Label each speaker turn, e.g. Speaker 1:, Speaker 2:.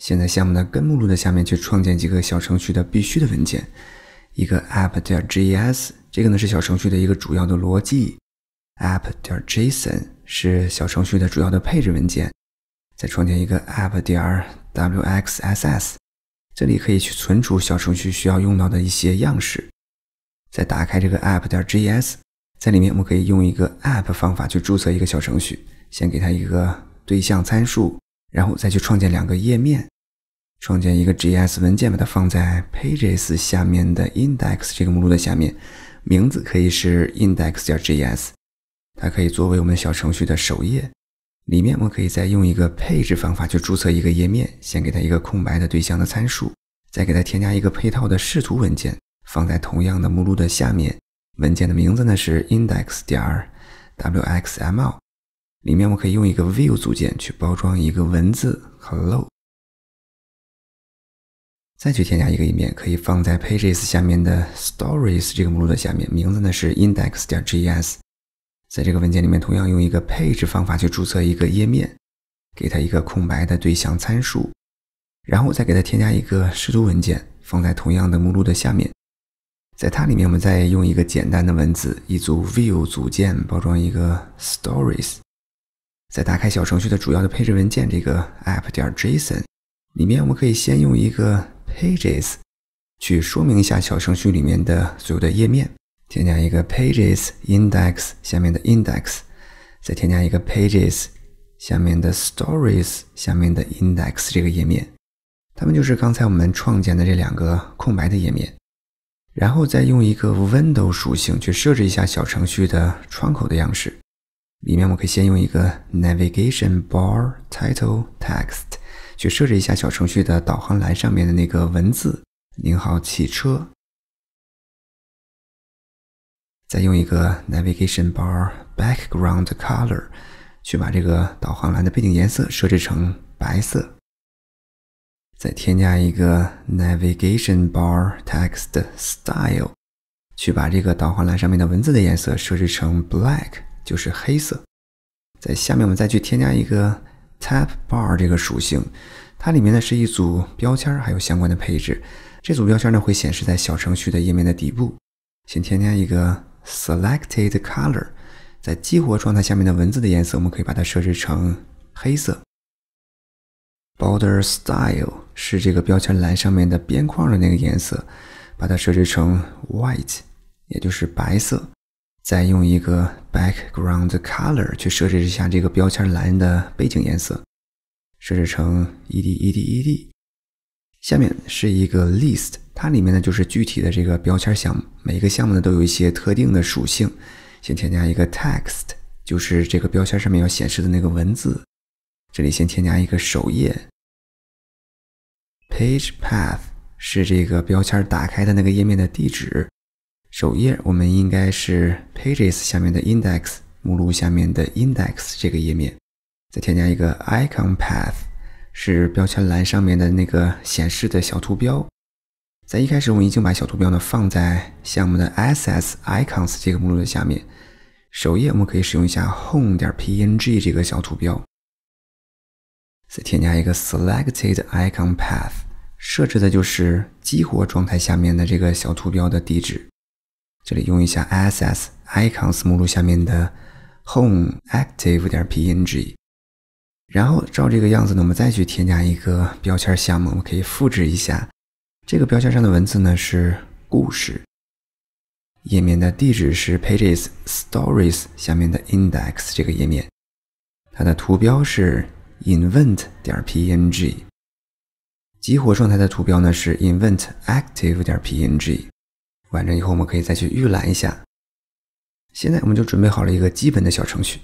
Speaker 1: 先在项目的根目录的下面去创建几个小程序的必须的文件，一个 app 点 js，这个呢是小程序的一个主要的逻辑，app 点 json 是小程序的主要的配置文件，再创建一个 app 点 wxss，这里可以去存储小程序需要用到的一些样式。再打开这个 app 点 js，在里面我们可以用一个 app 方法去注册一个小程序，先给它一个对象参数。然后再去创建两个页面，创建一个 JS 文件，把它放在 Pages 下面的 Index 这个目录的下面，名字可以是 index. 点 .js，它可以作为我们小程序的首页。里面我们可以再用一个配置方法去注册一个页面，先给它一个空白的对象的参数，再给它添加一个配套的视图文件，放在同样的目录的下面。文件的名字呢是 index 点 wxml，。里面我们可以用一个 view 组件去包装一个文字 hello，再去添加一个页面，可以放在 pages 下面的 stories 这个目录的下面，名字呢是 index 点 js，在这个文件里面同样用一个配置方法去注册一个页面，给它一个空白的对象参数，然后再给它添加一个视图文件，放在同样的目录的下面，在它里面我们再用一个简单的文字一组 view 组件包装一个 stories。在打开小程序的主要的配置文件这个 app 点 json 里面，我们可以先用一个 pages 去说明一下小程序里面的所有的页面，添加一个 pages index 下面的 index，再添加一个 pages 下面的 stories 下面的 index 这个页面，它们就是刚才我们创建的这两个空白的页面，然后再用一个 window 属性去设置一下小程序的窗口的样式。里面我们可以先用一个 navigation bar title text 去设置一下小程序的导航栏上面的那个文字“您好，汽车”。再用一个 navigation bar background color 去把这个导航栏的背景颜色设置成白色。再添加一个 navigation bar text style 去把这个导航栏上面的文字的颜色设置成 black。就是黑色，在下面我们再去添加一个 tab bar 这个属性，它里面呢是一组标签，还有相关的配置。这组标签呢会显示在小程序的页面的底部。先添加一个 selected color，在激活状态下面的文字的颜色，我们可以把它设置成黑色。border style 是这个标签栏上面的边框的那个颜色，把它设置成 white，也就是白色。再用一个 background color 去设置一下这个标签栏的背景颜色，设置成 ed ed ed。下面是一个 list，它里面呢就是具体的这个标签项目，每一个项目呢都有一些特定的属性。先添加一个 text，就是这个标签上面要显示的那个文字。这里先添加一个首页，page path 是这个标签打开的那个页面的地址。首页我们应该是 Pages 下面的 Index 目录下面的 Index 这个页面，再添加一个 Icon Path，是标签栏上面的那个显示的小图标。在一开始我们已经把小图标呢放在项目的 SS Icons 这个目录的下面。首页我们可以使用一下 Home 点 PNG 这个小图标，再添加一个 Selected Icon Path，设置的就是激活状态下面的这个小图标的地址。这里用一下 SS Icons 目录下面的 Home Active 点 PNG，然后照这个样子呢，我们再去添加一个标签项目，我们可以复制一下。这个标签上的文字呢是故事，页面的地址是 Pages Stories 下面的 Index 这个页面，它的图标是 Invent 点 PNG，激活状态的图标呢是 Invent Active 点 PNG。完成以后，我们可以再去预览一下。现在我们就准备好了一个基本的小程序。